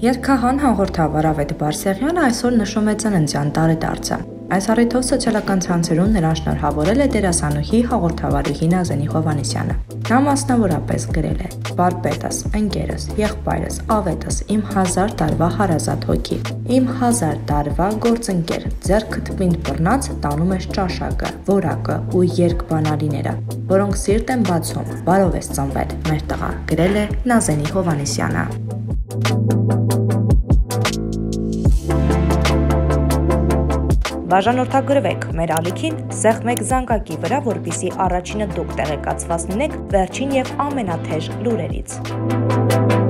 Երկհան հաղորդավար Ավետ Բարսեղյանը այսօր նշում է ծննդյան տարեդարձը։ Այս առիթով սոցիալական ցանցերում նրան շնորհավորել է դերասանուհի հաղորդավարուհի Նազենի Հովանեսյանը։ Նա մասնավորապես գրել է. «Բարպետս, ընկերս, եղբայրս, ավետս, իմ հազար տարվա հարազատ հոգի, իմ հազար տարվա գործընկեր, ձեռքդ պինդ բռնած տանում ես ճաշակը, որակը ու երկբանալիները, որոնք սիրտ են բացում, բարով ես ծնվել, մեր տղա», գրել է Նազենի Հովանեսյանը։ Բաժանորդագրվեք մեր ալիքին, սեղմեք զանգակի վրա, որպիսի առաջինը դուք տեղեկացված լինեք վերջին եւ ամենաթեժ լուրերից։